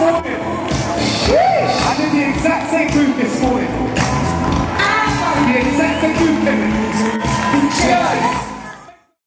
momentos.